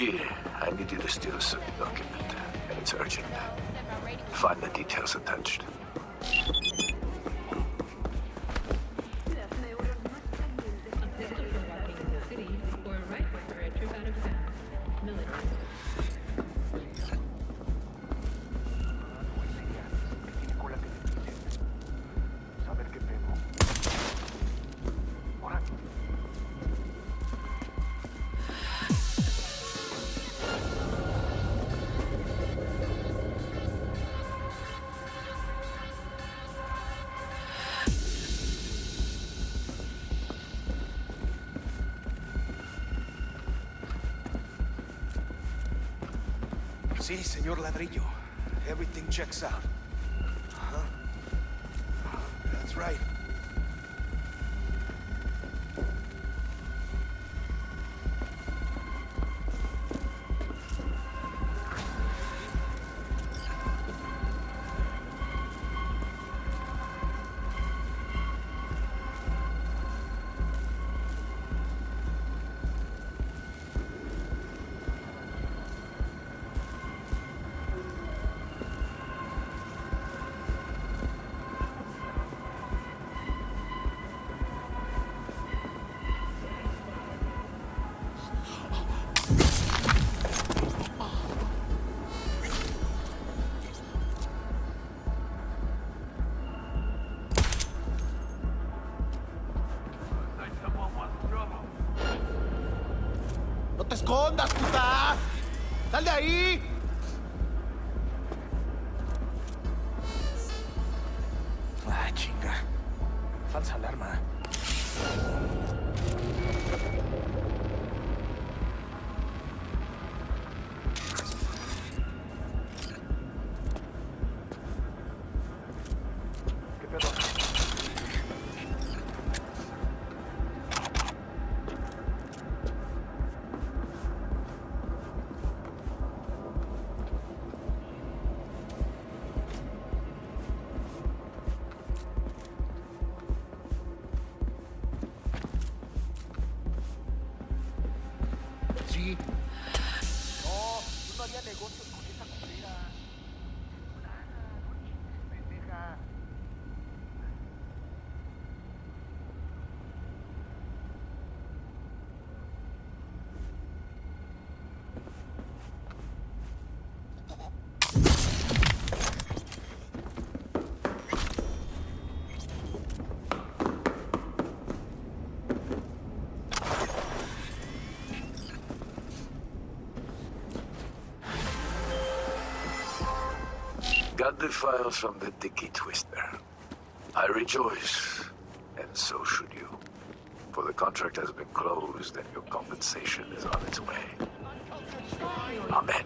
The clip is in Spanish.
I need you to steal a certain document, and it's urgent. Find the details attached. Sí, señor Ladrillo. Everything checks out. Uh-huh. That's right. Te escondas, puta! ¡Sal de ahí! Ah, chinga. Falsa alarma. Sí. No, yo no haría negocios con esa culera. Got the files from the Dicky Twister. I rejoice, and so should you. For the contract has been closed and your compensation is on its way. Amen.